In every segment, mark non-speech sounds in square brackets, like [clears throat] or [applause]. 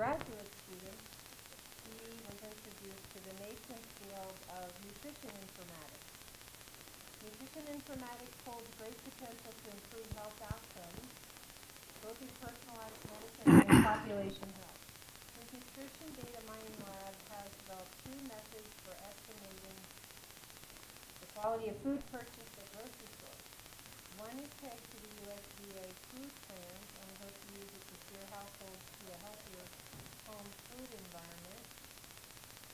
graduate student, he was introduced to the nascent field of nutrition informatics. Nutrition informatics holds great potential to improve health outcomes, both in personalized medicine and population health. The nutrition data mining lab has developed two methods for estimating the quality of food purchased at grocery stores. One is pegged to the USDA food plans and hope to use it to steer households to a healthier home food environment.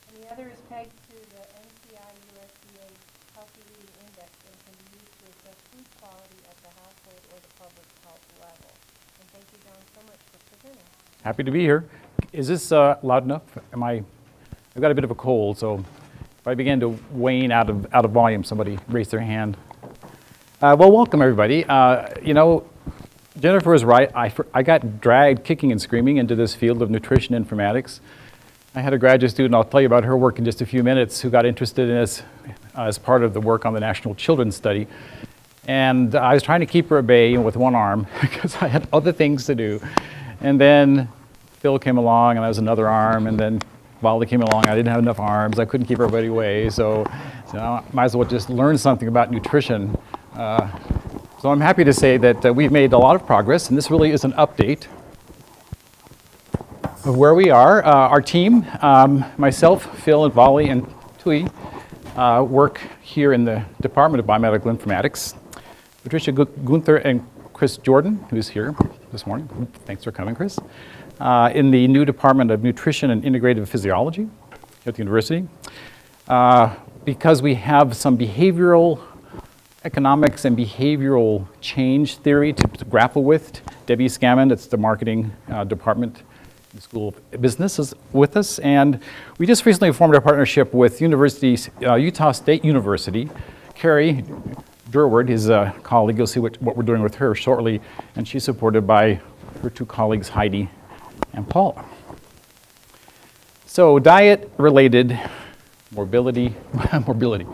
And the other is pegged to the NCI USDA Healthy Eating Index and can be used to assess food quality at the household or the public health level. And thank you, John, so much for presenting. Happy to be here. Is this uh, loud enough? Am I? I've got a bit of a cold, so if I begin to wane out of out of volume, somebody raise their hand. Uh, well, welcome everybody. Uh, you know, Jennifer is right. I, I got dragged kicking and screaming into this field of nutrition informatics. I had a graduate student, I'll tell you about her work in just a few minutes, who got interested in this uh, as part of the work on the National Children's Study. And I was trying to keep her at bay with one arm [laughs] because I had other things to do. And then Phil came along and I was another arm. And then Wally came along, I didn't have enough arms. I couldn't keep everybody away. So, so I might as well just learn something about nutrition. Uh, so I'm happy to say that uh, we've made a lot of progress. And this really is an update of where we are. Uh, our team, um, myself, Phil, and Wally, and Tui, uh, work here in the Department of Biomedical Informatics. Patricia Guenther and Chris Jordan, who's here this morning. Thanks for coming, Chris. Uh, in the new Department of Nutrition and Integrative Physiology at the university. Uh, because we have some behavioral economics and behavioral change theory to, to grapple with. Debbie Scammon, that's the marketing uh, department the School of Business is with us, and we just recently formed a partnership with University, uh, Utah State University. Carrie Durward is a colleague. You'll see what, what we're doing with her shortly, and she's supported by her two colleagues, Heidi and Paul. So diet-related morbidity, [laughs] morbidity,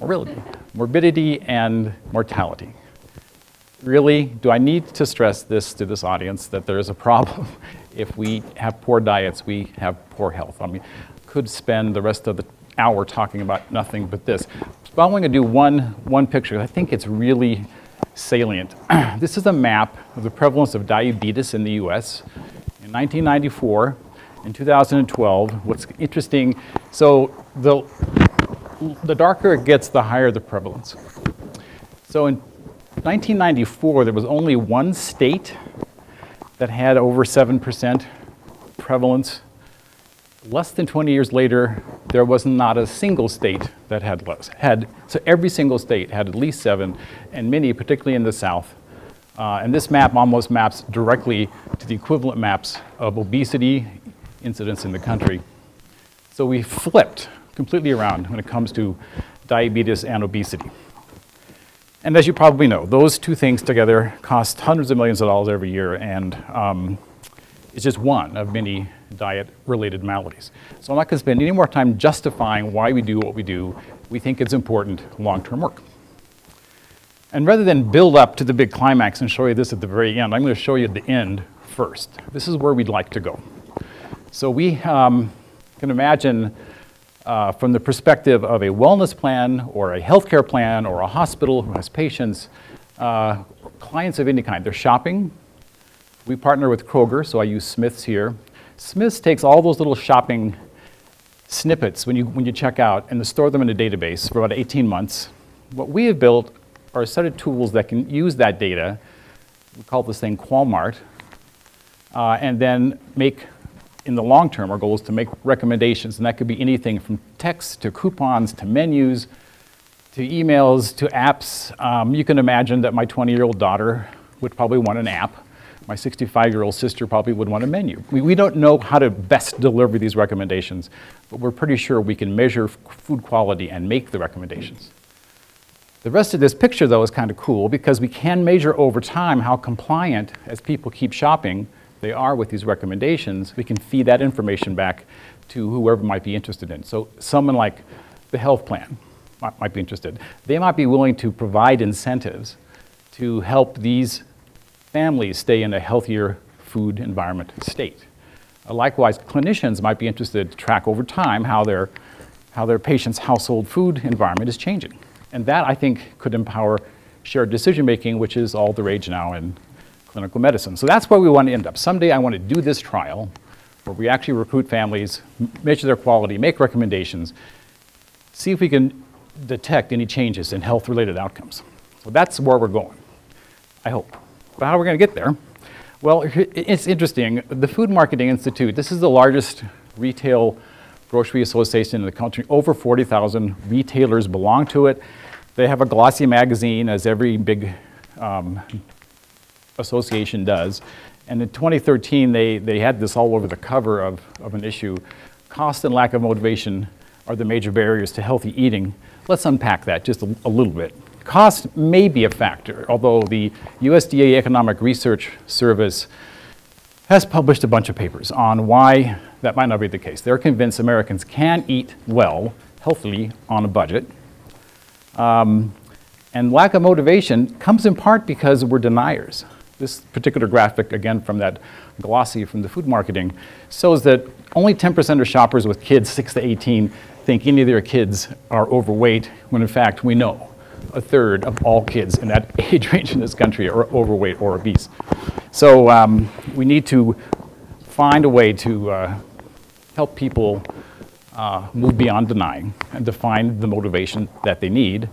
morbidity, morbidity and mortality. Really, do I need to stress this to this audience that there is a problem [laughs] if we have poor diets, we have poor health. I mean, could spend the rest of the hour talking about nothing but this. But I'm going to do one, one picture. I think it's really salient. [clears throat] this is a map of the prevalence of diabetes in the US in 1994 in 2012. What's interesting, so the, the darker it gets, the higher the prevalence. So in 1994, there was only one state that had over 7% prevalence. Less than 20 years later, there was not a single state that had less. Had, so every single state had at least seven, and many, particularly in the South. Uh, and this map almost maps directly to the equivalent maps of obesity incidence in the country. So we flipped completely around when it comes to diabetes and obesity. And as you probably know, those two things together cost hundreds of millions of dollars every year, and um, it's just one of many diet-related maladies. So I'm not going to spend any more time justifying why we do what we do. We think it's important long-term work. And rather than build up to the big climax and show you this at the very end, I'm going to show you the end first. This is where we'd like to go. So we um, can imagine uh, from the perspective of a wellness plan or a healthcare plan or a hospital who has patients, uh, clients of any kind. They're shopping. We partner with Kroger, so I use Smith's here. Smith's takes all those little shopping snippets when you, when you check out and store them in a database for about 18 months. What we have built are a set of tools that can use that data. We call this thing Qualmart, uh, and then make in the long term, our goal is to make recommendations, and that could be anything from text to coupons to menus to emails to apps. Um, you can imagine that my 20 year old daughter would probably want an app. My 65 year old sister probably would want a menu. We, we don't know how to best deliver these recommendations, but we're pretty sure we can measure food quality and make the recommendations. The rest of this picture, though, is kind of cool because we can measure over time how compliant, as people keep shopping, they are with these recommendations, we can feed that information back to whoever might be interested in. So someone like the health plan might, might be interested. They might be willing to provide incentives to help these families stay in a healthier food environment state. Uh, Likewise, clinicians might be interested to track over time how their, how their patient's household food environment is changing. And that, I think, could empower shared decision-making, which is all the rage now in clinical medicine. So that's where we want to end up. Someday I want to do this trial where we actually recruit families, measure their quality, make recommendations, see if we can detect any changes in health-related outcomes. So that's where we're going, I hope. But how are we going to get there? Well, it's interesting. The Food Marketing Institute, this is the largest retail grocery association in the country. Over 40,000 retailers belong to it. They have a glossy magazine, as every big um, association does. And in 2013, they, they had this all over the cover of, of an issue. Cost and lack of motivation are the major barriers to healthy eating. Let's unpack that just a, a little bit. Cost may be a factor, although the USDA Economic Research Service has published a bunch of papers on why that might not be the case. They're convinced Americans can eat well, healthily, on a budget. Um, and lack of motivation comes in part because we're deniers. This particular graphic, again from that glossy from the food marketing, shows that only 10% of shoppers with kids 6 to 18 think any of their kids are overweight, when in fact we know a third of all kids in that [laughs] age range in this country are overweight or obese. So um, we need to find a way to uh, help people uh, move beyond denying and to find the motivation that they need.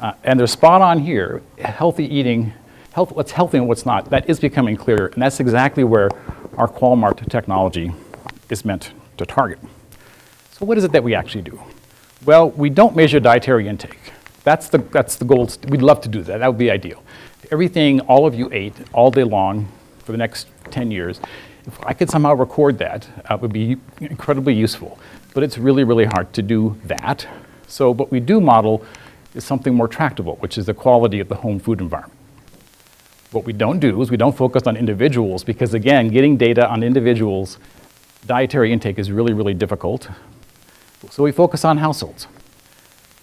Uh, and they're spot on here. Healthy eating, health, what's healthy and what's not, that is becoming clearer. And that's exactly where our Qualmart technology is meant to target. So what is it that we actually do? Well, we don't measure dietary intake. That's the, that's the goal. We'd love to do that. That would be ideal. Everything all of you ate all day long for the next 10 years, if I could somehow record that, uh, it would be incredibly useful. But it's really, really hard to do that. So what we do model is something more tractable, which is the quality of the home food environment. What we don't do is we don't focus on individuals because, again, getting data on individuals, dietary intake is really, really difficult. So we focus on households.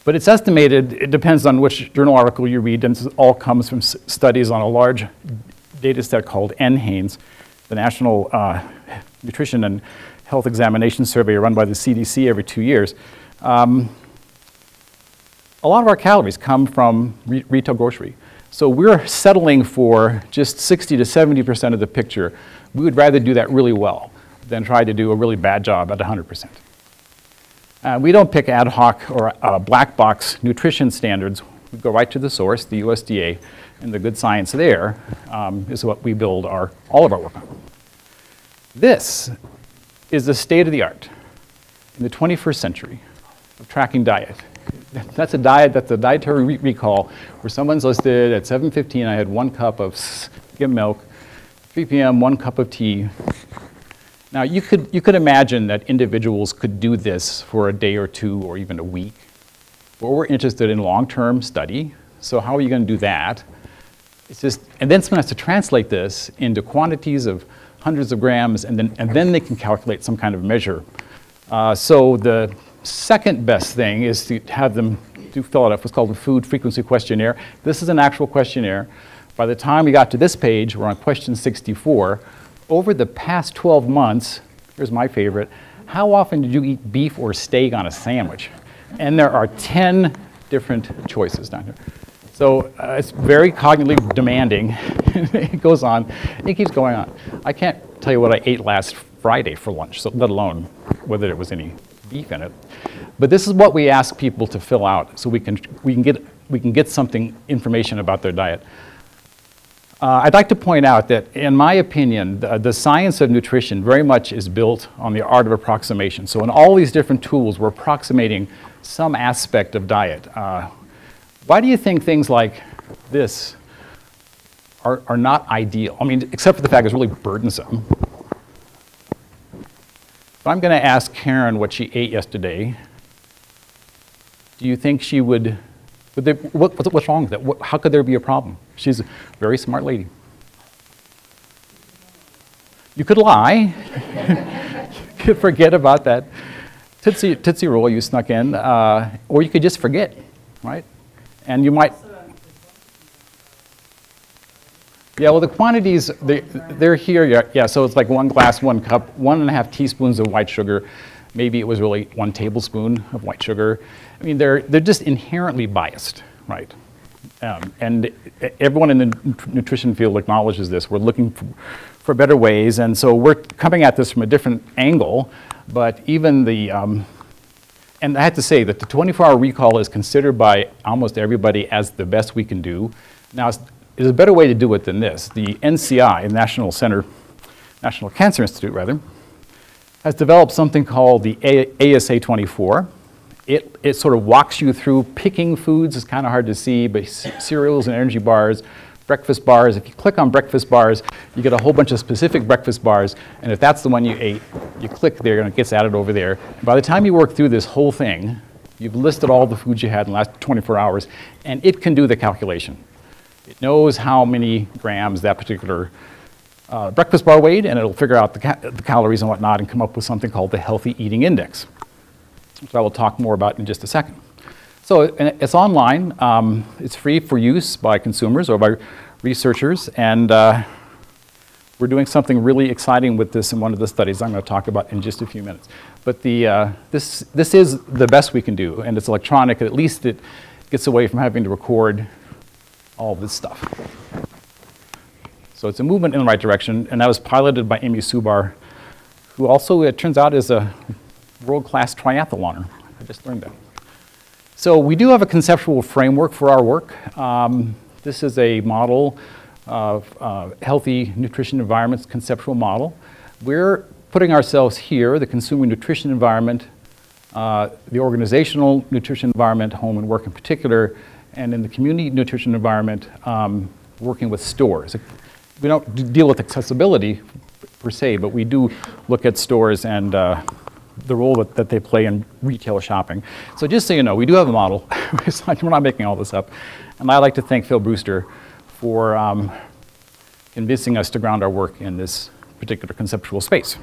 But it's estimated, it depends on which journal article you read, and this all comes from studies on a large data set called NHANES, the National uh, Nutrition and Health Examination Survey run by the CDC every two years. Um, a lot of our calories come from re- retail grocery. So we're settling for just 60 to 70% of the picture. We would rather do that really well than try to do a really bad job at 100%. Uh, we don't pick ad hoc or uh, black box nutrition standards. We go right to the source, the USDA, and the good science there um, is what we build our, all of our work on. This is the state of the art in the 21st century of tracking diet. That's a diet, that's a dietary re- recall where someone's listed at 7.15 I had one cup of skim milk, 3 p.m. one cup of tea. Now you could, you could imagine that individuals could do this for a day or two or even a week. But we're interested in long-term study, so how are you going to do that? It's just, and then someone has to translate this into quantities of hundreds of grams, and then, and then they can calculate some kind of measure. Uh, so the second best thing is to have them do fill out what's called a food frequency questionnaire. This is an actual questionnaire. By the time we got to this page, we're on question 64. Over the past 12 months, here's my favorite, how often did you eat beef or steak on a sandwich? And there are 10 different choices down here. So uh, it's very cognitively demanding. [laughs] it goes on. It keeps going on. I can't tell you what I ate last Friday for lunch, so let alone whether it was any beef in it. But this is what we ask people to fill out, so we can we can get we can get something information about their diet. Uh, I'd like to point out that, in my opinion, the, the science of nutrition very much is built on the art of approximation. So, in all these different tools, we're approximating some aspect of diet. Uh, why do you think things like this are, are not ideal? I mean, except for the fact it's really burdensome. If I'm going to ask Karen what she ate yesterday, do you think she would? would what, what's- what's wrong with that? What, how could there be a problem? She's a very smart lady. You could lie. [laughs] you could forget about that Tootsie, Tootsie Roll you snuck in, uh, or you could just forget, right? And you might. Yeah, well, the quantities, they, they're here, yeah, yeah, so it's like one glass, one cup, one and a half teaspoons of white sugar. Maybe it was really one tablespoon of white sugar. I mean, they're, they're just inherently biased, right? Um, and everyone in the nutrition field acknowledges this. We're looking for, for better ways, and so we're coming at this from a different angle. But even the, um, and I have to say that the 24-hour recall is considered by almost everybody as the best we can do. Now, is- there's a better way to do it than this. The NCI, National Center, National Cancer Institute, rather, has developed something called the A- ASA 24. It, it sort of walks you through picking foods. It's kind of hard to see, but cereals and energy bars, breakfast bars. If you click on breakfast bars, you get a whole bunch of specific breakfast bars. And if that's the one you ate, you click there and it gets added over there. By the time you work through this whole thing, you've listed all the foods you had in the last 24 hours, and it can do the calculation. It knows how many grams that particular uh, breakfast bar weighed, and it'll figure out the, ca- the calories and whatnot and come up with something called the Healthy Eating Index, which I will talk more about in just a second. So it's online. Um, it's free for use by consumers or by researchers, and uh, we're doing something really exciting with this in one of the studies I'm going to talk about in just a few minutes. But the, uh, this, this is the best we can do, and it's electronic. At least it gets away from having to record all this stuff. So it's a movement in the right direction, and that was piloted by Amy Subar, who also, it turns out, is a world-class triathloner. I just learned that. So we do have a conceptual framework for our work. Um, this is a model of uh, healthy nutrition environments conceptual model. We're putting ourselves here, the consumer nutrition environment, uh, the organizational nutrition environment, home and work in particular, and in the community nutrition environment, um, working with stores. We don't deal with accessibility per se, but we do look at stores and uh, the role that, that they play in retail shopping. So just so you know, we do have a model. [laughs] We're not making all this up. And I'd like to thank Phil Brewster for um, convincing us to ground our work in this particular conceptual space.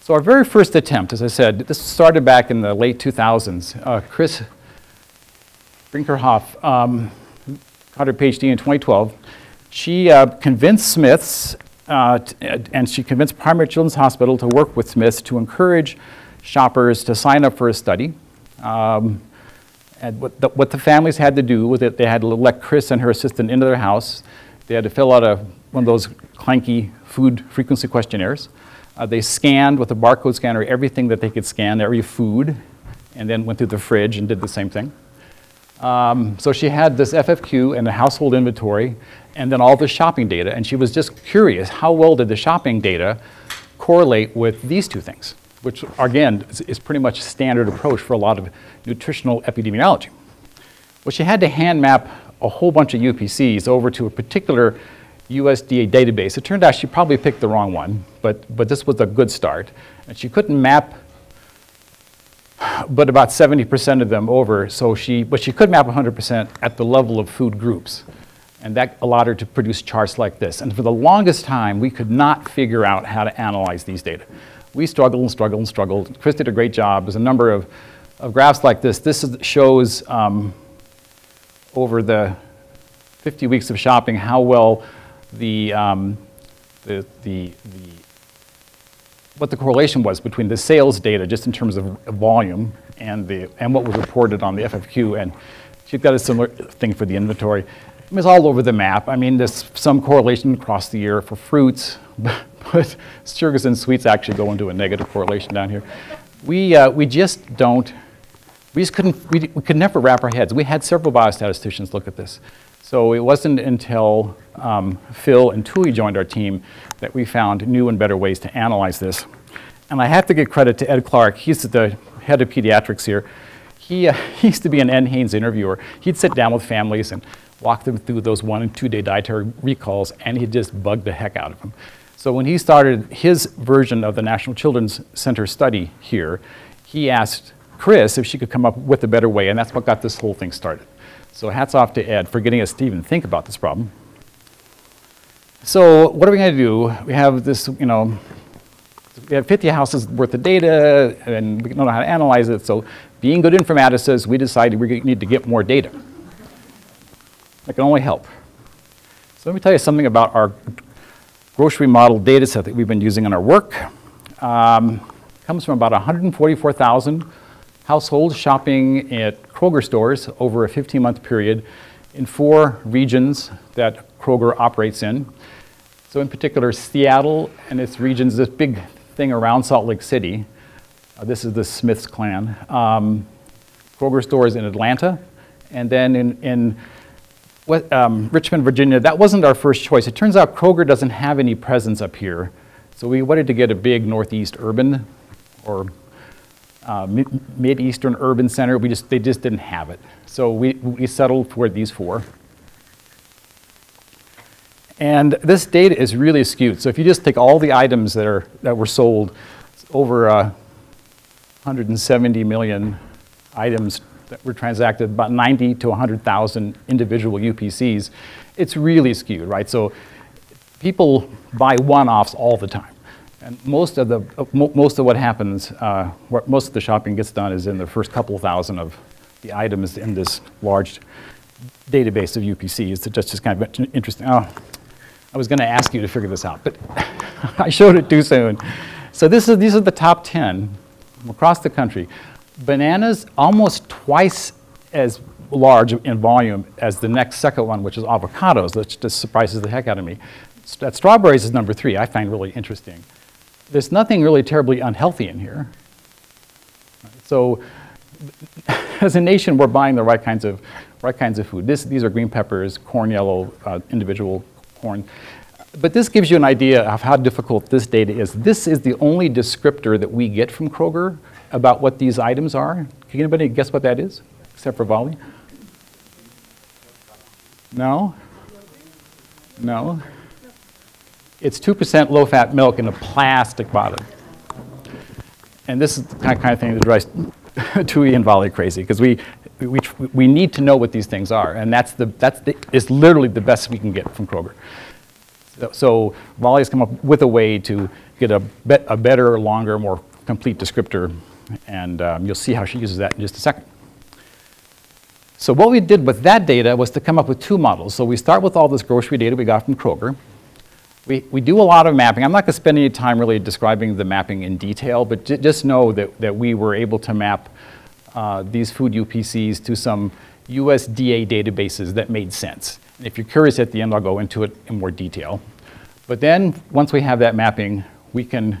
So our very first attempt, as I said, this started back in the late 2000s. Uh, Chris Brinkerhoff um, got her PhD in 2012. She uh, convinced Smiths, uh, and she convinced Primary Children's Hospital to work with Smiths to encourage shoppers to sign up for a study. Um, and what the, what the families had to do was that they had to let Chris and her assistant into their house. They had to fill out a, one of those clanky food frequency questionnaires. Uh, they scanned with a barcode scanner everything that they could scan, every food, and then went through the fridge and did the same thing. Um, so she had this FFQ and a household inventory, and then all the shopping data, and she was just curious how well did the shopping data correlate with these two things, which again is, is pretty much standard approach for a lot of nutritional epidemiology. Well, she had to hand map a whole bunch of UPCs over to a particular USDA database. It turned out she probably picked the wrong one, but, but this was a good start. And she couldn't map but about 70% of them over. So she, but she could map 100% at the level of food groups. And that allowed her to produce charts like this. And for the longest time, we could not figure out how to analyze these data. We struggled and struggled and struggled. Chris did a great job. There's a number of, of graphs like this. This is, shows um, over the 50 weeks of shopping how well the, um, the, the, the what the correlation was between the sales data, just in terms of volume, and, the, and what was reported on the FFQ. And she's got a similar thing for the inventory. I mean, it's all over the map. I mean, there's some correlation across the year for fruits, [laughs] but sugars and sweets actually go into a negative correlation down here. We, uh, we just don't, we just couldn't, we, we could never wrap our heads. We had several biostatisticians look at this. So it wasn't until um, Phil and Tui joined our team that we found new and better ways to analyze this. And I have to give credit to Ed Clark. He's the head of pediatrics here. He, uh, [laughs] he used to be an NHANES interviewer. He'd sit down with families and walk them through those one and two day dietary recalls, and he just bugged the heck out of them. So when he started his version of the National Children's Center study here, he asked Chris if she could come up with a better way, and that's what got this whole thing started. So hats off to Ed for getting us to even think about this problem. So what are we going to do? We have this, you know, we have 50 houses worth of data, and we don't know how to analyze it. So being good informaticists, we decided we need to get more data. That can only help. So let me tell you something about our grocery model data set that we've been using in our work. Um, comes from about 144,000 households shopping at Kroger stores over a 15-month period in four regions that Kroger operates in. So in particular, Seattle and its regions, this big thing around Salt Lake City. Uh, this is the Smiths clan. Um, Kroger stores in Atlanta, and then in, in um, Richmond, Virginia, that wasn't our first choice. It turns out Kroger doesn't have any presence up here. So we wanted to get a big Northeast urban or uh, Mid-Eastern urban center. We just, they just didn't have it. So we, we settled for these four. And this data is really skewed. So if you just take all the items that, are, that were sold, over uh, 170 million items that were transacted, about 90 to 100,000 individual UPCs, it's really skewed, right? So people buy one-offs all the time. And most of, the, most of what happens, uh, what most of the shopping gets done is in the first couple thousand of the items in this large database of UPCs. It's just, just kind of interesting. Oh, I was going to ask you to figure this out, but [laughs] I showed it too soon. So this is, these are the top 10 across the country. Bananas almost twice as large in volume as the next second one, which is avocados, which just surprises the heck out of me. That strawberries is number three, I find really interesting. There's nothing really terribly unhealthy in here. So [laughs] as a nation, we're buying the right kinds of, right kinds of food. This, these are green peppers, corn yellow, uh, individual corn. But this gives you an idea of how difficult this data is. This is the only descriptor that we get from Kroger about what these items are. Can anybody guess what that is, except for Volley? No? No? It's 2% low-fat milk in a plastic bottle. And this is the kind of thing that drives [laughs] Tui and Volley crazy, because we, we, we need to know what these things are, and that's the, that's the, is literally the best we can get from Kroger. So, so has come up with a way to get a, be, a better, longer, more complete descriptor and um, you'll see how she uses that in just a second. So what we did with that data was to come up with two models. So we start with all this grocery data we got from Kroger. We, we do a lot of mapping. I'm not going to spend any time really describing the mapping in detail, but just know that, that we were able to map uh, these food UPCs to some USDA databases that made sense. And if you're curious at the end, I'll go into it in more detail. But then once we have that mapping, we can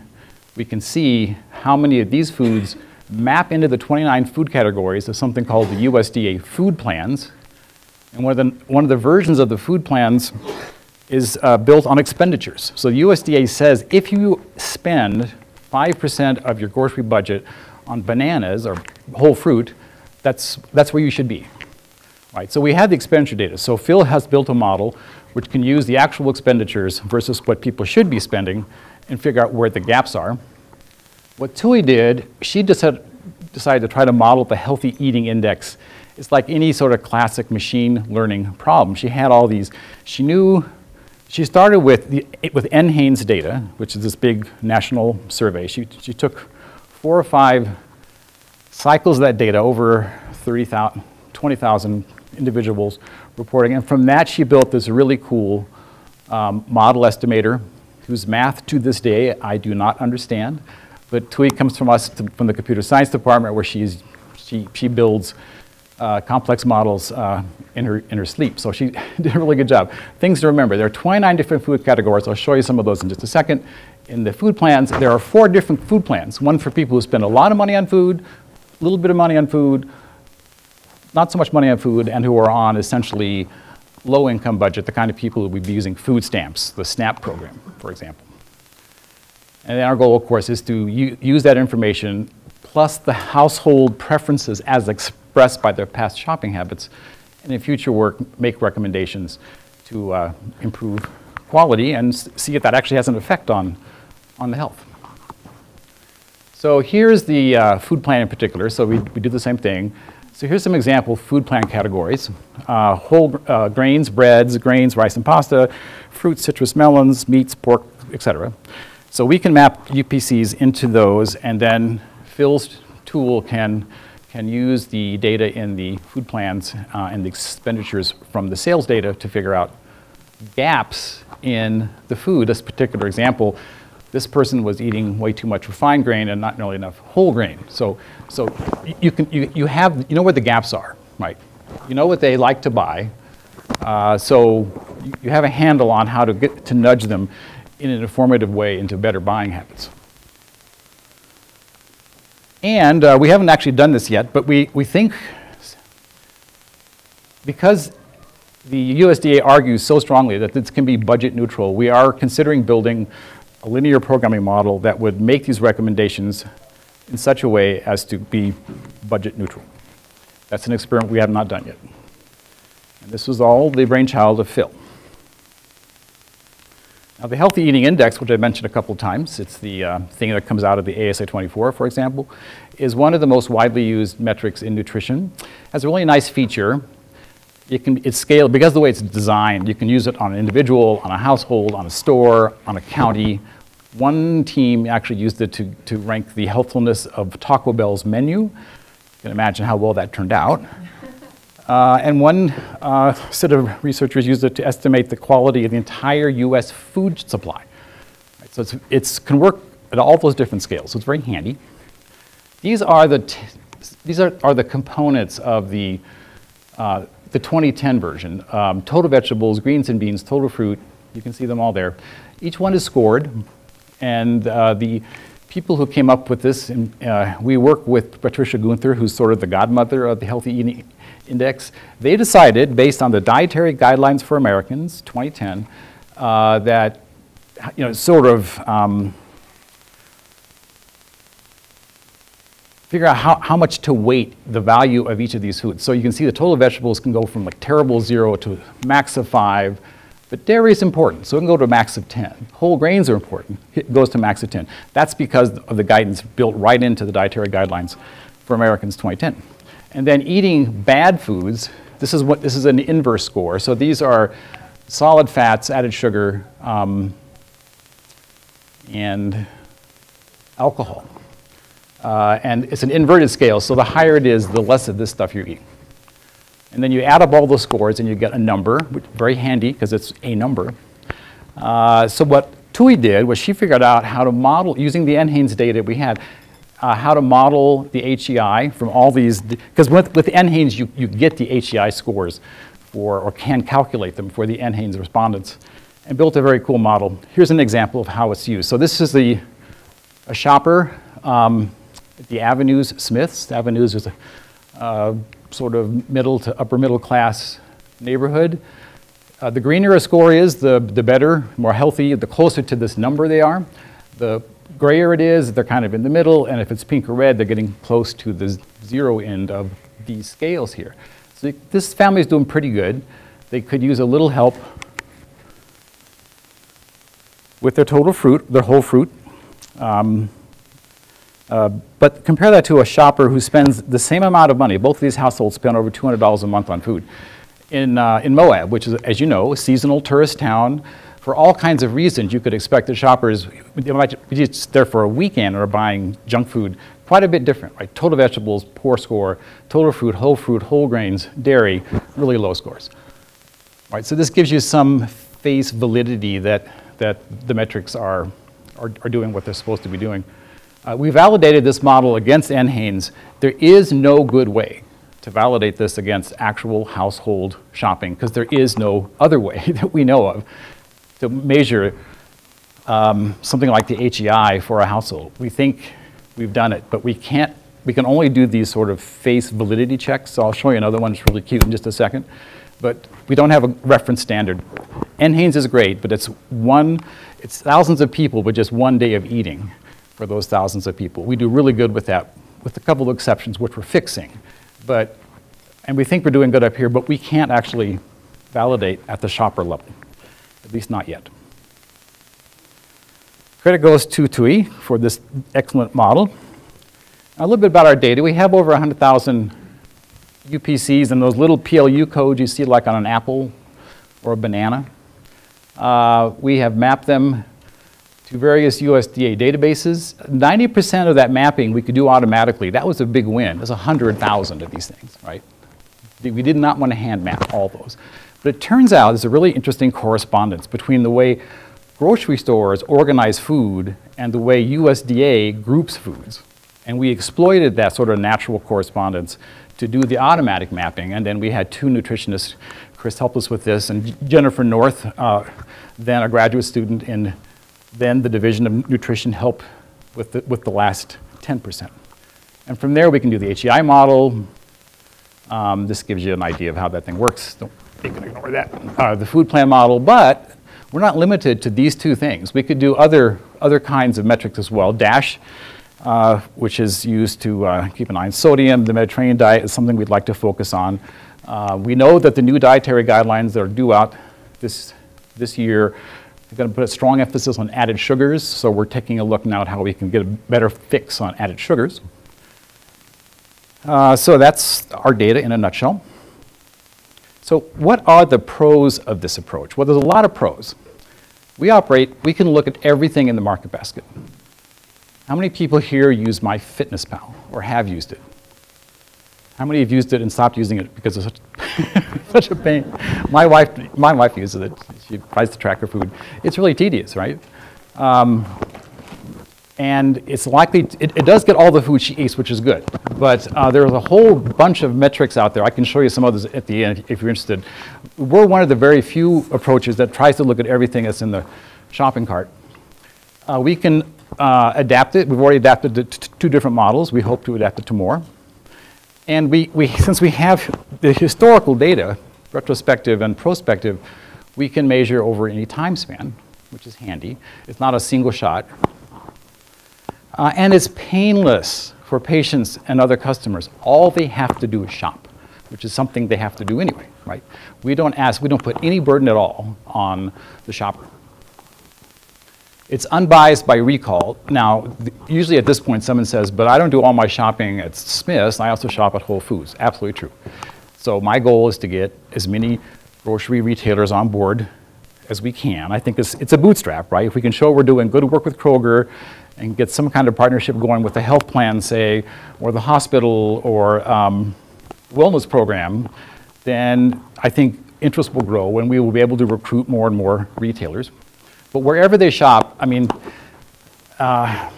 we can see how many of these foods map into the 29 food categories of something called the USDA food plans. And one of the, one of the versions of the food plans is uh, built on expenditures. So the USDA says if you spend 5% of your grocery budget on bananas or whole fruit, that's, that's where you should be. Right, so we have the expenditure data. So Phil has built a model which can use the actual expenditures versus what people should be spending and figure out where the gaps are. What Tui did, she decided, decided to try to model the healthy eating index. It's like any sort of classic machine learning problem. She had all these, she knew, she started with, the, with NHANES data, which is this big national survey. She, she took four or five cycles of that data over 30,000, 20,000 individuals reporting. And from that, she built this really cool um, model estimator whose math to this day I do not understand. But Tui comes from us, to, from the computer science department, where she's, she, she builds uh, complex models uh, in, her, in her sleep. So she [laughs] did a really good job. Things to remember, there are 29 different food categories. I'll show you some of those in just a second. In the food plans, there are four different food plans. One for people who spend a lot of money on food, a little bit of money on food, not so much money on food, and who are on essentially low income budget, the kind of people who would be using food stamps, the SNAP program, for example. And then our goal, of course, is to use that information plus the household preferences as expressed by their past shopping habits, and in future work, make recommendations to uh, improve quality and see if that actually has an effect on, on the health. So here's the uh, food plan in particular. So we, we do the same thing. So here's some example food plan categories. Uh, whole uh, grains, breads, grains, rice and pasta, fruits, citrus, melons, meats, pork, etc. So we can map UPCs into those and then Phil's tool can, can use the data in the food plans uh, and the expenditures from the sales data to figure out gaps in the food. This particular example, this person was eating way too much refined grain and not nearly enough whole grain. So, so you can you, you have you know where the gaps are, right? You know what they like to buy. Uh, so you- have a handle on how to get to nudge them in an informative way into better buying habits. And uh, we haven't actually done this yet, but we, we think because the USDA argues so strongly that this can be budget neutral, we are considering building a linear programming model that would make these recommendations in such a way as to be budget neutral. That's an experiment we have not done yet. And this was all the brainchild of Phil. Now, the Healthy Eating Index, which I mentioned a couple times, it's the uh, thing that comes out of the ASA 24, for example, is one of the most widely used metrics in nutrition. It Has a really nice feature. It can, it's scaled, because of the way it's designed, you can use it on an individual, on a household, on a store, on a county. One team actually used it to, to rank the healthfulness of Taco Bell's menu. You can imagine how well that turned out. Uh, and one uh, set of researchers used it to estimate the quality of the entire US food supply. Right, so it's, it's can work at all those different scales, so it's very handy. These are the, these are, are the components of the, uh, the 2010 version. Um, total vegetables, greens and beans, total fruit, you can see them all there. Each one is scored, and uh, the people who came up with this, uh, we work with Patricia Guenther, who's sort of the godmother of the Healthy Eating Index. They decided, based on the Dietary Guidelines for Americans, 2010, uh, that, you know, sort of um, figure out how, how much to weight the value of each of these foods. So you can see the total vegetables can go from like terrible zero to max of five, but dairy is important, so it can go to a max of 10. Whole grains are important, it goes to max of 10. That's because of the guidance built right into the dietary guidelines for Americans 2010. And then eating bad foods, this is what this is an inverse score. So these are solid fats, added sugar, um, and alcohol. Uh, and it's an inverted scale, so the higher it is, the less of this stuff you're eating. And then you add up all the scores and you get a number, which very handy because it's a number. Uh, so what Tui did was she figured out how to model, using the NHANES data we had, uh, how to model the HEI from all these, because with, with NHANES you, you get the HEI scores for, or can calculate them for the NHANES respondents, and built a very cool model. Here's an example of how it's used. So this is the, a shopper um, at the Avenues Smiths. Avenues is a sort of middle to upper middle class neighborhood. Uh, the greener a score is, the, the better, more healthy, the closer to this number they are. The grayer it is, they're kind of in the middle, and if it's pink or red, they're getting close to the zero end of these scales here. So this family is doing pretty good. They could use a little help with their total fruit, their whole fruit. Um, uh, but compare that to a shopper who spends the same amount of money. Both of these households spend over $200 a month on food. In, uh, in Moab, which is, as you know, a seasonal tourist town, for all kinds of reasons, you could expect the shoppers, they might be there for a weekend or buying junk food, quite a bit different, right? Total vegetables, poor score. Total fruit, whole fruit, whole grains, dairy, really low scores. Right, so this gives you some face validity that, that the metrics are, are, are doing what they're supposed to be doing. Uh, we validated this model against NHANES. There is no good way to validate this against actual household shopping because there is no other way [laughs] that we know of to measure um, something like the HEI for a household. We think we've done it, but we can't, we can only do these sort of face validity checks. So I'll show you another one, it's really cute in just a second. But we don't have a reference standard. NHANES is great, but it's one, it's thousands of people, but just one day of eating for those thousands of people. We do really good with that, with a couple of exceptions, which we're fixing. But, and we think we're doing good up here, but we can't actually validate at the shopper level, at least not yet. Credit goes to TUI for this excellent model. A little bit about our data. We have over 100,000 UPCs and those little PLU codes you see like on an apple or a banana. Uh, we have mapped them to various USDA databases. 90% of that mapping we could do automatically. That was a big win. There's 100,000 of these things, right? We did not want to hand map all those. But it turns out there's a really interesting correspondence between the way grocery stores organize food and the way USDA groups foods. And we exploited that sort of natural correspondence to do the automatic mapping. And then we had two nutritionists, Chris helped us with this, and Jennifer North, uh, then a graduate student in then the Division of Nutrition, help with the, with the last 10%. And from there, we can do the HEI model. Um, this gives you an idea of how that thing works. Don't you can ignore that. Uh, the food plan model, but we're not limited to these two things. We could do other, other kinds of metrics as well. DASH, uh, which is used to uh, keep an eye on sodium. The Mediterranean diet is something we'd like to focus on. Uh, we know that the new dietary guidelines that are due out this, this year are going to put a strong emphasis on added sugars, so we're taking a look now at how we can get a better fix on added sugars. Uh, so that's our data in a nutshell. So what are the pros of this approach? Well, there's a lot of pros. We operate, we can look at everything in the market basket. How many people here use MyFitnessPal or have used it? How many have used it and stopped using it because it's such, [laughs] such a pain? My wife, my wife uses it. She tries to track her food. It's really tedious, right? Um, and it's likely, it, it, does get all the food she eats, which is good. But uh, there's a whole bunch of metrics out there. I can show you some others at the end if you're interested. We're one of the very few approaches that tries to look at everything that's in the shopping cart. Uh, we can uh, adapt it. We've already adapted it to two different models. We hope to adapt it to more. And we, we, [laughs] since we have the historical data, retrospective and prospective, we can measure over any time span, which is handy. It's not a single shot. Uh, and it's painless for patients and other customers. All they have to do is shop, which is something they have to do anyway, right? We don't ask, we don't put any burden at all on the shopper. It's unbiased by recall. Now, usually at this point, someone says, but I don't do all my shopping at Smith's, I also shop at Whole Foods. Absolutely true. So my goal is to get as many grocery retailers on board as we can. I think it's, it's a bootstrap, right? If we can show we're doing good work with Kroger and get some kind of partnership going with the health plan, say, or the hospital or um, wellness program, then I think interest will grow and we will be able to recruit more and more retailers. But wherever they shop, I mean, uh,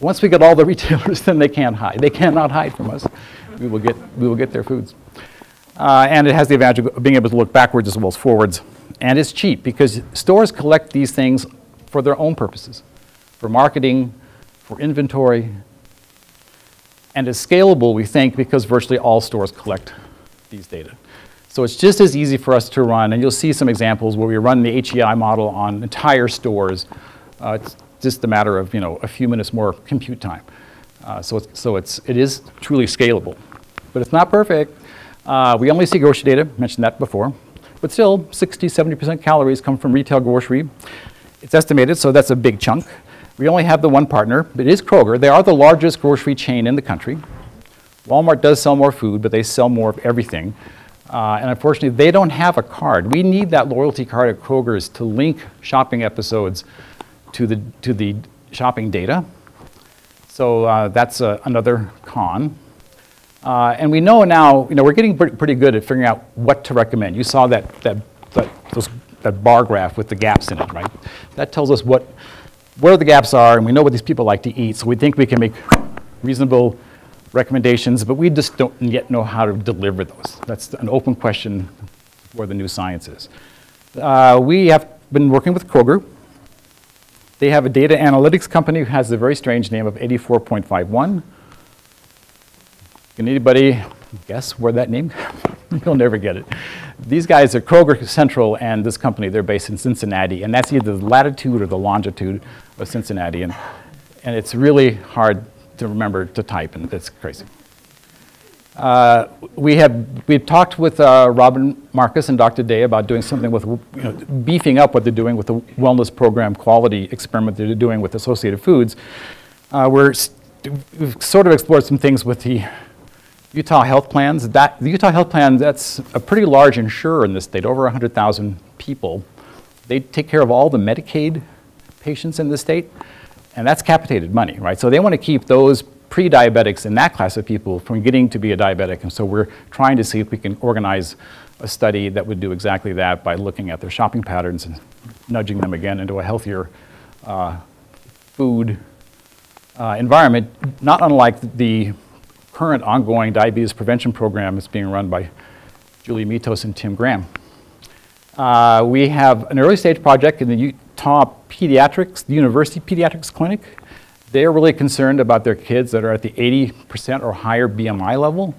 once we get all the [laughs] retailers, then they can't hide. They cannot hide from us. We will get, we will get their foods. Uh, and it has the advantage of being able to look backwards as well as forwards. And it's cheap because stores collect these things for their own purposes, for marketing, for inventory. And it's scalable, we think, because virtually all stores collect these data. So it's just as easy for us to run, and you'll see some examples where we run the HEI model on entire stores. Uh, it's just a matter of you know a few minutes more compute time. Uh, so it's, so it's, it is truly scalable. But it's not perfect. Uh, we only see grocery data, mentioned that before. But still, 60, 70% calories come from retail grocery. It's estimated, so that's a big chunk. We only have the one partner, it is Kroger. They are the largest grocery chain in the country. Walmart does sell more food, but they sell more of everything. Uh, and unfortunately, they don't have a card. We need that loyalty card at Kroger's to link shopping episodes to the, to the shopping data. So uh, that's uh, another con. Uh, and we know now, you know, we're getting pretty, pretty, good at figuring out what to recommend. You saw that, that, that, those, that bar graph with the gaps in it, right? That tells us what, where the gaps are, and we know what these people like to eat. So we think we can make reasonable recommendations, but we just don't yet know how to deliver those. That's an open question for the new sciences. Uh, we have been working with Kroger. They have a data analytics company who has a very strange name of 84.51. Can anybody guess where that name? [laughs] You'll never get it. These guys are Kroger Central and this company, they're based in Cincinnati, and that's either the latitude or the longitude of Cincinnati. And, and it's really hard to remember to type, and it's crazy. Uh, we have we've talked with uh, Robin Marcus and Dr. Day about doing something with you know, beefing up what they're doing with the wellness program quality experiment they're doing with associated foods. Uh, we're we've sort of explored some things with the Utah health plans. That the Utah health plan that's a pretty large insurer in this state, over 100,000 people. They take care of all the Medicaid patients in the state and that's capitated money, right? So they want to keep those pre-diabetics in that class of people from getting to be a diabetic. And so we're trying to see if we can organize a study that would do exactly that by looking at their shopping patterns and nudging them again into a healthier uh, food uh, environment, not unlike the current ongoing diabetes prevention program that's being run by Julie Mitos and Tim Graham. Uh, we have an early stage project in the Utah Pediatrics, the University Pediatrics Clinic. They're really concerned about their kids that are at the 80% or higher BMI level.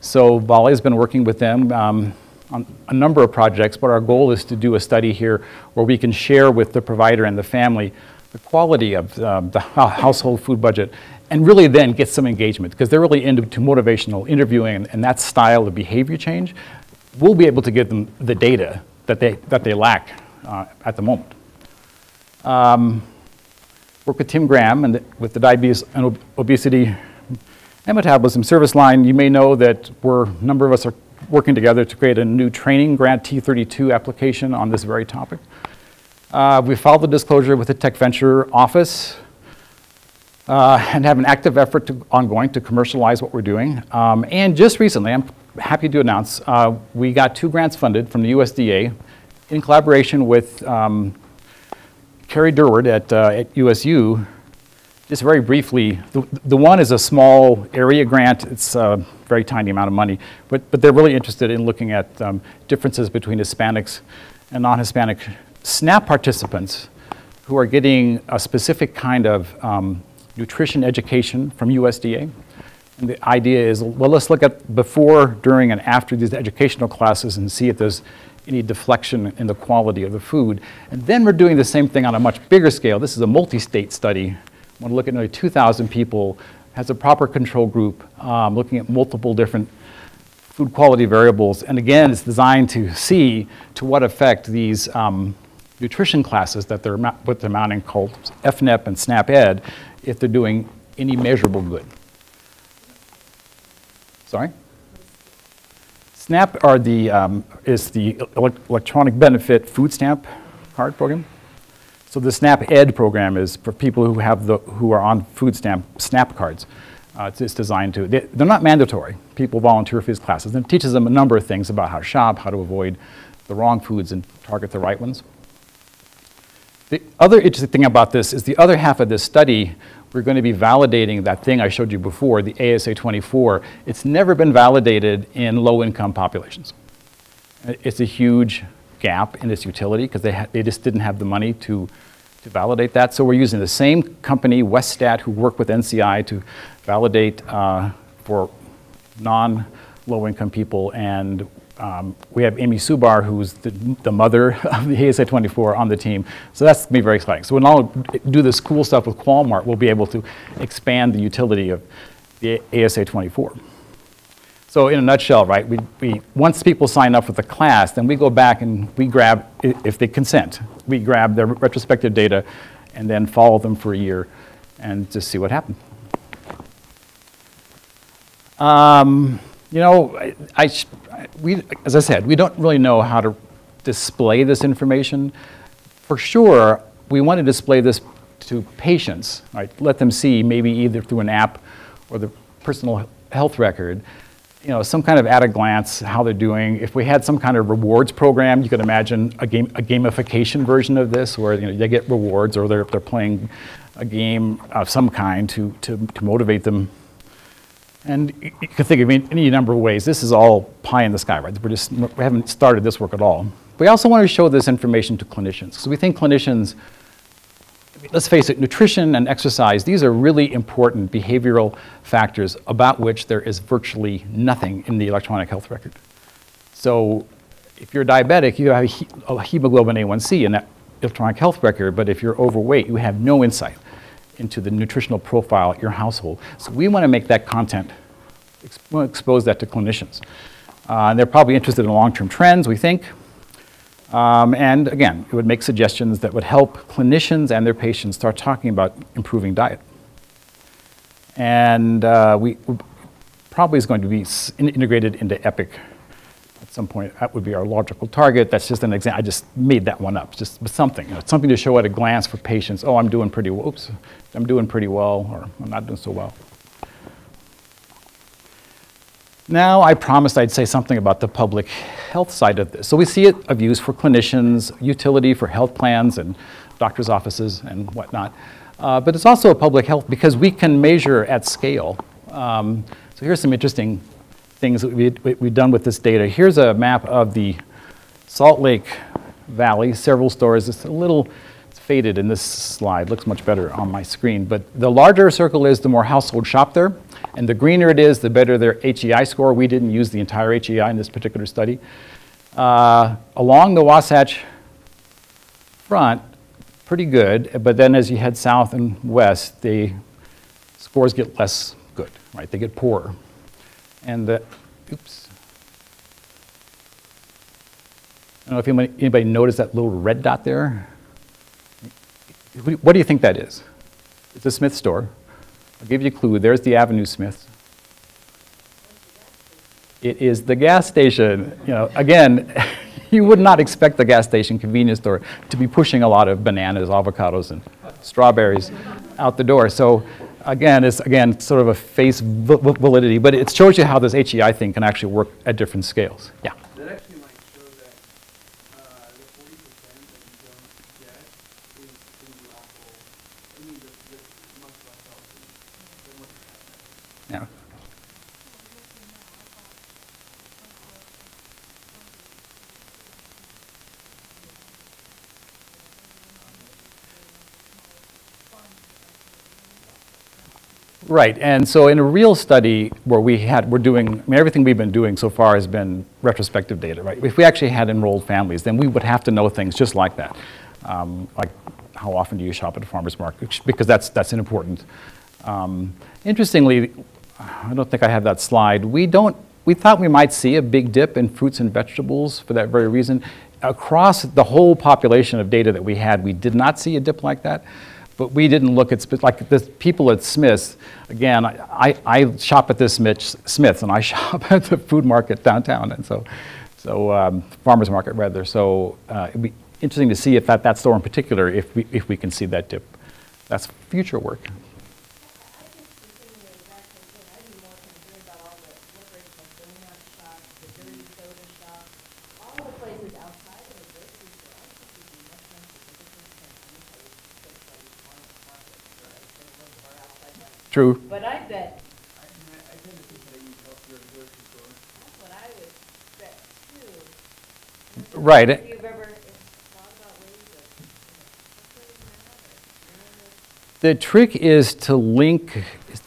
So Volley's been working with them um, on a number of projects, but our goal is to do a study here where we can share with the provider and the family the quality of um, the household food budget and really then get some engagement because they're really into motivational interviewing and, and that style of behavior change. We'll be able to give them the data that they, that they lack uh, at the moment. Um, work with Tim Graham and the, with the Diabetes and Ob Obesity and Metabolism Service Line. You may know that we're, a number of us are working together to create a new training grant T32 application on this very topic. Uh, we filed the disclosure with the Tech Venture Office uh, and have an active effort to, ongoing to commercialize what we're doing. Um, and just recently, I'm happy to announce, uh, we got two grants funded from the USDA in collaboration with um, Carrie Durward at, uh, at USU. Just very briefly, the, the one is a small area grant. It's a very tiny amount of money, but, but they're really interested in looking at um, differences between Hispanics and non-Hispanic SNAP participants who are getting a specific kind of um, nutrition education from USDA. And the idea is, well, let's look at before, during, and after these educational classes and see if there's any deflection in the quality of the food. And then we're doing the same thing on a much bigger scale. This is a multi-state study. I want to look at nearly 2,000 people, has a proper control group, um, looking at multiple different food quality variables. And again, it's designed to see to what effect these um, nutrition classes that they're what they're mounting called FNEP and SNAP-Ed, if they're doing any measurable good. Sorry? SNAP are the, um, is the electronic benefit food stamp card program. So the SNAP Ed program is for people who have the, who are on food stamp SNAP cards. Uh, it's, it's, designed to, they, are not mandatory. People volunteer for these classes. And it teaches them a number of things about how to shop, how to avoid the wrong foods and target the right ones. The other interesting thing about this is the other half of this study, we're going to be validating that thing I showed you before, the ASA24. It's never been validated in low-income populations. It's a huge gap in its utility because they, they just didn't have the money to, to validate that. So we're using the same company, Westat, who worked with NCI to validate uh, for non-low-income people, and um, we have Amy Subar, who's the, the, mother of the ASA24 on the team. So that's going to be very exciting. So when I'll do this cool stuff with Qualmart, we'll be able to expand the utility of the ASA24. So in a nutshell, right, we, we, once people sign up with the class, then we go back and we grab, if they consent, we grab their retrospective data and then follow them for a year and just see what happened. Um, you know, I, I we, as I said, we don't really know how to display this information. For sure, we want to display this to patients, right? Let them see maybe either through an app or the personal health record, you know, some kind of at a glance how they're doing. If we had some kind of rewards program, you could imagine a game, a gamification version of this where you know they get rewards or they're they're playing a game of some kind to to, to motivate them and you can think of any number of ways. This is all pie in the sky, right? We're just, we haven't started this work at all. We also want to show this information to clinicians. So we think clinicians, let's face it, nutrition and exercise, these are really important behavioral factors about which there is virtually nothing in the electronic health record. So if you're diabetic, you have a hemoglobin A1C in that electronic health record, but if you're overweight, you have no insight into the nutritional profile at your household. So we want to make that content, exp expose that to clinicians. Uh, and they're probably interested in long-term trends, we think. Um, and again, it would make suggestions that would help clinicians and their patients start talking about improving diet. And uh, we probably is going to be integrated into EPIC some point, that would be our logical target. That's just an example. I just made that one up, just something. You know, something to show at a glance for patients, oh, I'm doing pretty well, I'm doing pretty well, or I'm not doing so well. Now, I promised I'd say something about the public health side of this. So we see it of use for clinicians, utility for health plans and doctors' offices and whatnot. Uh, but it's also a public health because we can measure at scale. Um, so here's some interesting things that we, we- we've done with this data. Here's a map of the Salt Lake Valley, several stores. It's a little it's faded in this slide, looks much better on my screen. But the larger circle is, the more households shop there. And the greener it is, the better their HEI score. We didn't use the entire HEI in this particular study. Uh, along the Wasatch front, pretty good. But then as you head south and west, the scores get less good, right? They get poorer. And the, oops. I don't know if anybody, anybody noticed that little red dot there. What do you think that is? It's a Smith store. I'll give you a clue. There's the Avenue Smith. It is the gas station. You know, again, [laughs] you would not expect the gas station convenience store to be pushing a lot of bananas, avocados, and strawberries out the door. So again, it's again sort of a face va- va- validity, but it shows you how this HEI thing can actually work at different scales. Yeah. That actually might show that uh, the forty percent that you don't get is in the awful, I mean, the, the much less healthy than what you have. Yeah. Right, and so in a real study where we had, we're doing, I mean, everything we've been doing so far has been retrospective data, right? If we actually had enrolled families, then we would have to know things just like that. Um, like, how often do you shop at a farmer's market? Because that's, that's important. Um, interestingly, I don't think I have that slide. We don't, we thought we might see a big dip in fruits and vegetables for that very reason. Across the whole population of data that we had, we did not see a dip like that. But we didn't look at, like the people at Smith's, again, I, I shop at this Smith's and I [laughs] shop at the food market downtown. And so, so um, farmer's market rather. So uh, it'd be interesting to see if that, that store in particular, if we, if we can see that dip. That's future work. I just assume the exact same thing, I'd be more concerned about all the licorice and donut shops, the dirty soda shops, all the places outside of the grocery store, I think would be much more significant than any place, place like farmers markets, right, than ones that are outside that. True. But I bet, I, and I, I tend to think that you healthier in grocery store. that's what I bet. Right. If you've ever thought about ways of, you know, separating that or doing this. The trick is to link is-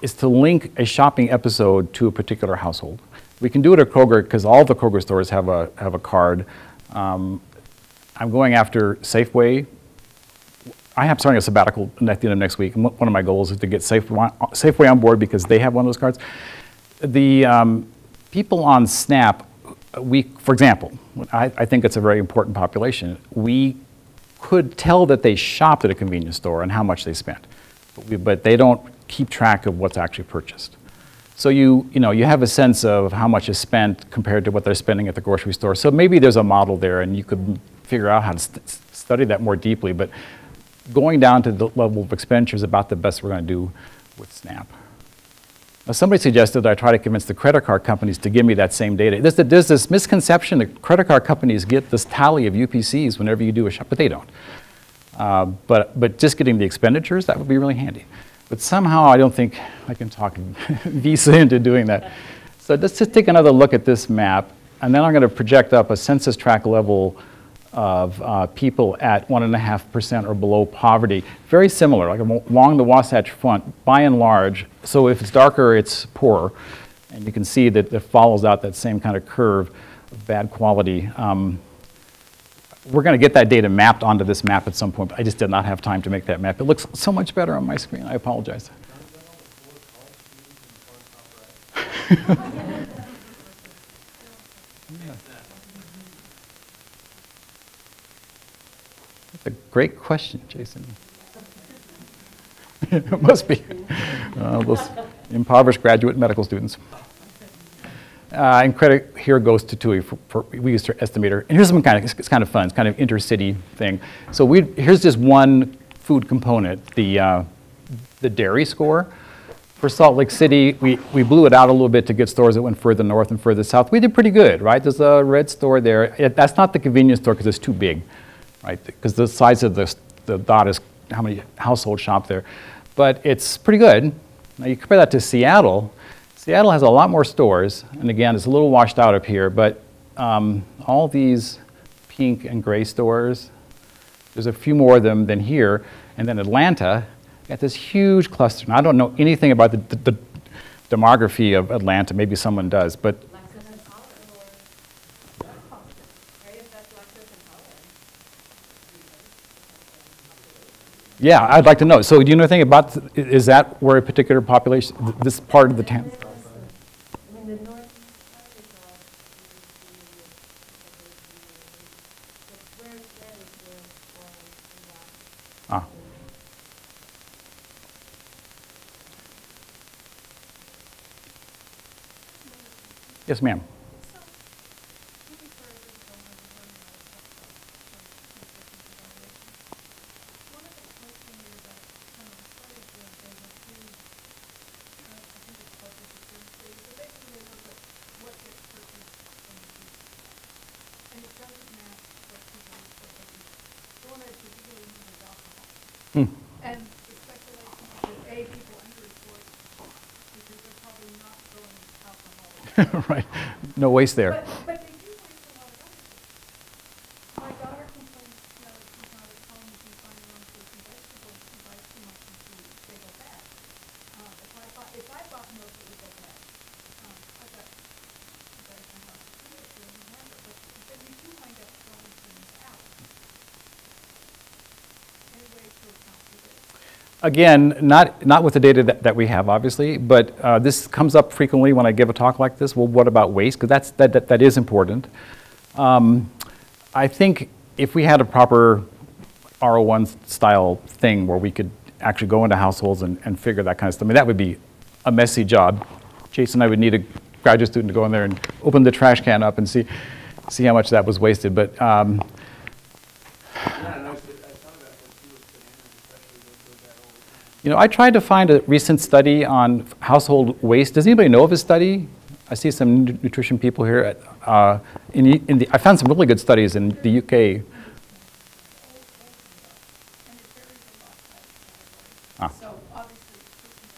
is to link a shopping episode to a particular household. We can do it at Kroger because all the Kroger stores have a have a card. Um, I'm going after Safeway. I am starting a sabbatical at the end of next week. and One of my goals is to get Safeway, on board because they have one of those cards. The um, people on SNAP, we, for example, I, I think it's a very important population. We could tell that they shopped at a convenience store and how much they spent, but, we, but they don't keep track of what's actually purchased. So you, you know, you have a sense of how much is spent compared to what they're spending at the grocery store. So maybe there's a model there, and you could figure out how to st- study that more deeply. But going down to the level of expenditure is about the best we're going to do with SNAP. Now, somebody suggested that I try to convince the credit card companies to give me that same data. There's, there's this misconception that credit card companies get this tally of UPCs whenever you do a shop, but they don't. Uh, but, but just getting the expenditures, that would be really handy. But somehow I don't think I can talk [laughs] Visa into doing that. So let's just take another look at this map, and then I'm going to project up a census tract level of uh, people at 1.5% or below poverty. Very similar, like along the Wasatch Front, by and large. So if it's darker, it's poorer. And you can see that it follows out that same kind of curve of bad quality. Um, we're going to get that data mapped onto this map at some point, but I just did not have time to make that map. It looks so much better on my screen. I apologize. [laughs] A great question, Jason. [laughs] it must be. Uh, those impoverished graduate medical students. Uh, and credit here goes to TUI for, for we used our estimator. And here's something kind of it's kind of fun. It's kind of intercity thing. So we here's just one food component, the uh, the dairy score. for Salt Lake City, we, we blew it out a little bit to get stores that went further north and further south. We did pretty good, right? There's a red store there. It- That's not the convenience store because it's too big, right? Because the size of the, the dot is how many households shop there. But it's pretty good. Now you compare that to Seattle. Seattle has a lot more stores, and again, it's a little washed out up here, but um, all these pink and gray stores, there's a few more of them than here. And then Atlanta, got this huge cluster. Now, I don't know anything about the, the, the demography of Atlanta. Maybe someone does, but Lexus and Color, or, right, if that's Lexus and Color. Yeah, I'd like to know. So, do you know anything about? Is that where a particular population, th- this part of the town? I mean, the north part is all, but where it's red is where it's all, Ah. Yes, ma'am. Hmm. And the speculation is that A, people underreport because they're probably not throwing alcohol. right. No waste there. But, but they do waste a lot of other things. My daughter complains that she's not at home, and she's buying her own fruits and vegetables, she buys too much and she, they go bad. Um, if I bought, if I bought milk, it would go bad. Um, I got, I got it from house to free, it doesn't matter, but then we do wind up throwing things out. Any way to account for this? Again, not, not with the data that, that we have, obviously, but uh, this comes up frequently when I give a talk like this. Well, what about waste? Because that, that, that is important. Um, I think if we had a proper R01 style thing where we could actually go into households and, and figure that kind of stuff, I mean, that would be a messy job. Jason and I would need a graduate student to go in there and open the trash can up and see, see how much that was wasted. But um, Yeah, and I was, I thought about that too with bananas, especially with, with that old. You know, I tried to find a recent study on household waste. Does anybody know of a study? I see some nutrition people here. At, uh, in, in the, I found some really good studies in the UK. And it varies a lot by category. Ah. So obviously, fruits and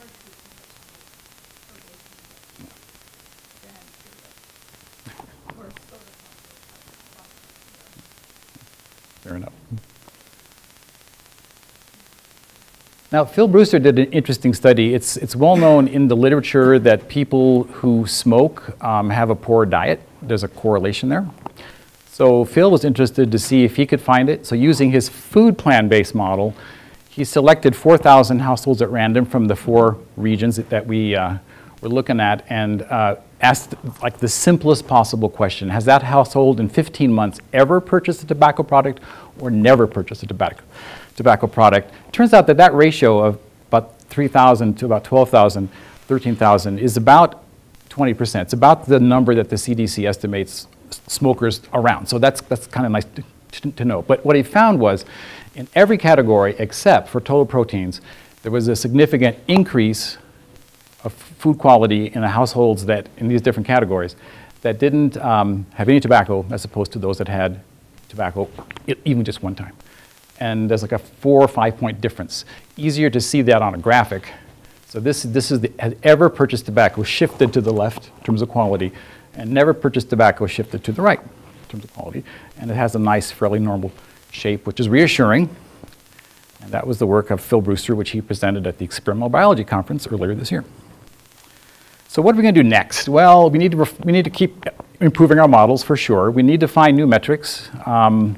vegetables, fresh fruits and vegetables, are way too much than cereal. Or soda pop. Fair enough. Now, Phil Brewster did an interesting study. It's, it's well known in the literature that people who smoke um, have a poor diet. There's a correlation there. So Phil was interested to see if he could find it. So using his food plan-based model, he selected 4,000 households at random from the four regions that- we uh, were looking at and uh, asked like the simplest possible question. Has that household in 15 months ever purchased a tobacco product or never purchased a tobacco, tobacco product? It Turns out that that ratio of about 3,000 to about 12,000, 13,000 is about 20%. It's about the number that the CDC estimates smokers around. So that's, that's kind of nice to, to, know. But what he found was in every category except for total proteins, there was a significant increase of food quality in the households that, in these different categories, that didn't um, have any tobacco as opposed to those that had tobacco even just one time. And there's like a four or five point difference. Easier to see that on a graphic. So this, this is the, has ever purchased tobacco shifted to the left in terms of quality, and never purchased tobacco shifted to the right in terms of quality. And it has a nice, fairly normal shape, which is reassuring. And that was the work of Phil Brewster, which he presented at the Experimental Biology Conference earlier this year. So what are we going to do next? Well, we need to, we need to keep improving our models for sure. We need to find new metrics. Um,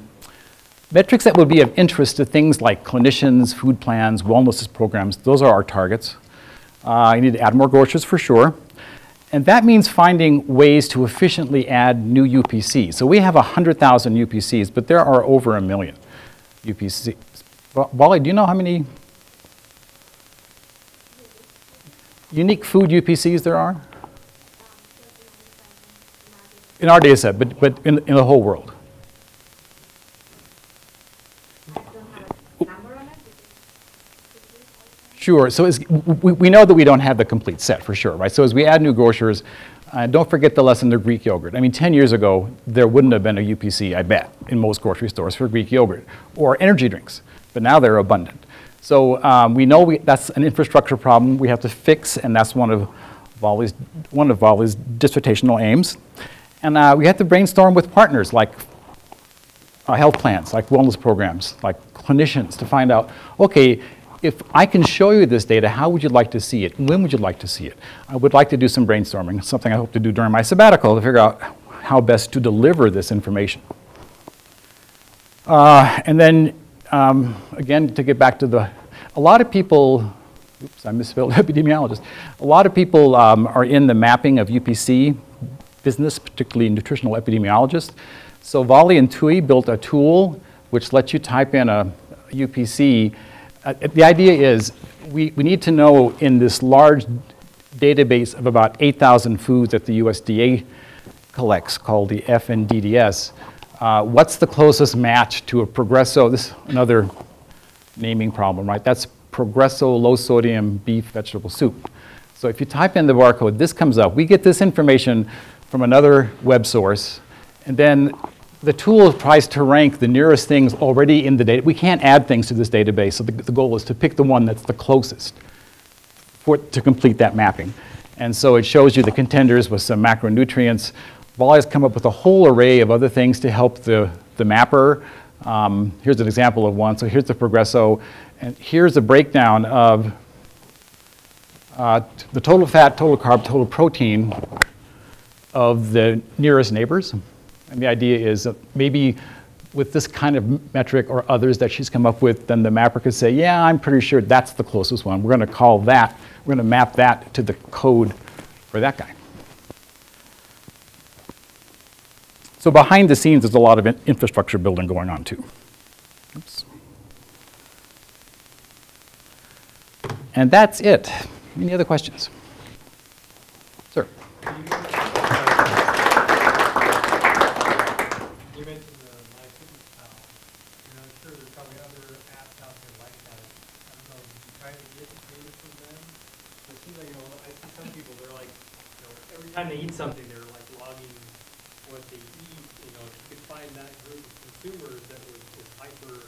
metrics that would be of interest to things like clinicians, food plans, wellness programs. Those are our targets. Uh, you need to add more grocers for sure. And that means finding ways to efficiently add new UPCs. So we have 100,000 UPCs, but there are over a million UPCs. Wally, do you know how many unique food UPCs there are? In our data set, but, but in, in the whole world. Sure. So as, we, we know that we don't have the complete set for sure, right? So as we add new grocers, uh, don't forget the lesson of Greek yogurt. I mean, 10 years ago, there wouldn't have been a UPC, I bet, in most grocery stores for Greek yogurt or energy drinks, but now they're abundant. So um, we know we, that's an infrastructure problem we have to fix, and that's one of Volley's, one of Volley's dissertational aims. And uh, we have to brainstorm with partners like uh, health plans, like wellness programs, like clinicians, to find out, okay, if I can show you this data, how would you like to see it? When would you like to see it? I would like to do some brainstorming, something I hope to do during my sabbatical to figure out how best to deliver this information. Uh, and then, um, again, to get back to the, a lot of people, oops, I misspelled [laughs] epidemiologist. A lot of people um, are in the mapping of UPC business, particularly nutritional epidemiologists. So Volley and TUI built a tool which lets you type in a UPC. The idea is we, we need to know in this large database of about 8,000 foods that the USDA collects, called the FNDDS, uh, what's the closest match to a Progresso? This is another naming problem, right? That's Progresso low sodium beef vegetable soup. So if you type in the barcode, this comes up. We get this information from another web source, and then the tool tries to rank the nearest things already in the data. We can't add things to this database, so the, the goal is to pick the one that's the closest for, to complete that mapping. And so it shows you the contenders with some macronutrients. Volley has come up with a whole array of other things to help the, the mapper. Um, here's an example of one. So here's the Progresso, and here's a breakdown of uh, the total fat, total carb, total protein of the nearest neighbors. And the idea is that maybe with this kind of metric or others that she's come up with, then the mapper could say, yeah, I'm pretty sure that's the closest one. We're going to call that, we're going to map that to the code for that guy. So behind the scenes, there's a lot of in- infrastructure building going on too. Oops. And that's it. Any other questions? Sir? You mentioned the My Fitness Pal, and I'm sure there's probably other apps out there like that. I don't know, did you try to get data from them? It seems like, you know, I see some people, they're like, you know, every time they eat something, they're like logging what they eat, you know, if you could find that group of consumers that was, was hyper,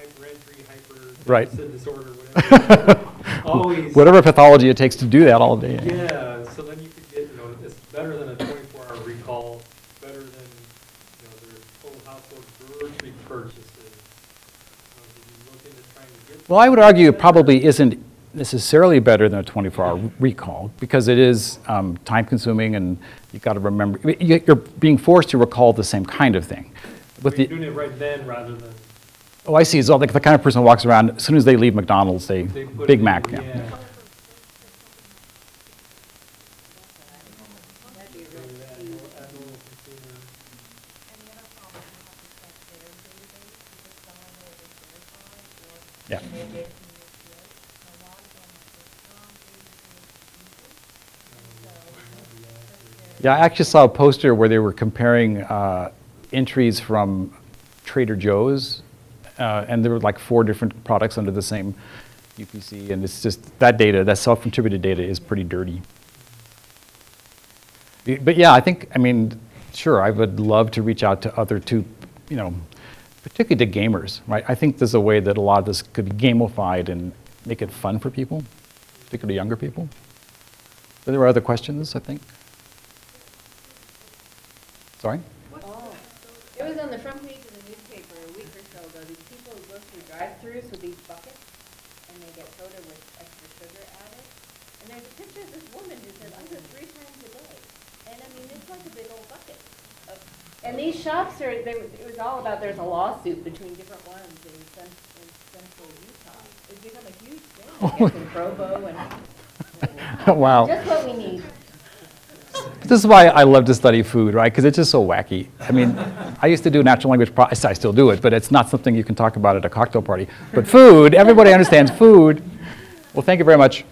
hyper entry, hyper Right. disorder, whatever. [laughs] Always. Whatever pathology it takes to do that all day. Yeah, so then you could get, you know, it's better than a twenty-four hour recall, better than, you know, their total household grocery purchases. You know, did you look into trying to get? Well, I would argue it probably isn't necessarily better than a 24-hour recall because it is um, time-consuming and you've got to remember, you- you're being forced to recall the same kind of thing. With Are you the, doing it right then rather than? Oh, I see, it's all like the kind of person who walks around, as soon as they leave McDonald's, they, they Big it in- Mac, yeah. Yeah. Do that, you know, as a little consumer. Yeah. Yeah, I actually saw a poster where they were comparing uh, entries from Trader Joe's, uh, and there were like four different products under the same UPC, and it's just, that data, that self-contributed data is pretty dirty. But yeah, I think, I mean, sure, I would love to reach out to other two, you know, particularly to gamers, right? I think there's a way that a lot of this could be gamified and make it fun for people, particularly younger people. But There were other questions, I think. Sorry? Oh, it was on the front page of the newspaper a week or so ago. These people who go through drive-throughs these buckets, and they get soda with extra sugar added. And there's a picture of this woman who says, I go three times a day. And I mean, it's like a big old bucket. of- And these shops are, they, it was all about, there's a lawsuit between different ones in cen- in central Utah. It's become a huge thing, [laughs] I in Provo and. [laughs] Wow. Just what we need. This is why I love to study food, right? Because it's just so wacky. I mean, [laughs] I used to do natural language, pro- I still do it, but it's not something you can talk about at a cocktail party. But food, everybody understands food. Well, thank you very much.